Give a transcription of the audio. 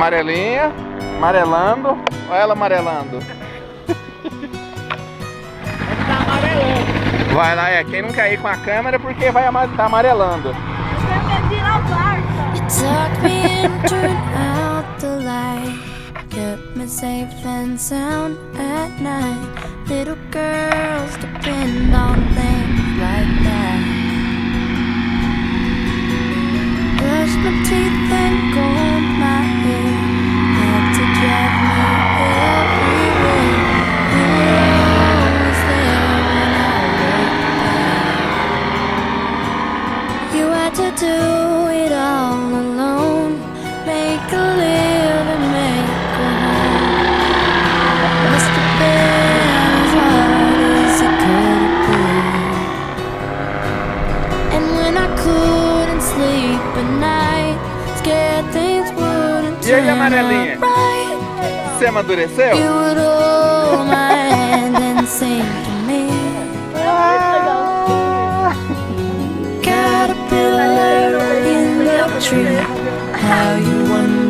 Amarelinha, amarelando. Olha ela amarelando. Tá amarelando. Vai lá, é. Quem não cair com a câmera é porque vai ama tá amarelando. Kept me safe and sound at night. Little girls depend on things like that. Brush my teeth had to do it all alone. Make a living, make a home. Must have been as hard as it could be. And when I couldn't sleep at night, scared things wouldn't turn out right. Você amadureceu? You would hold my hand and sing to me. Tree, how you wonder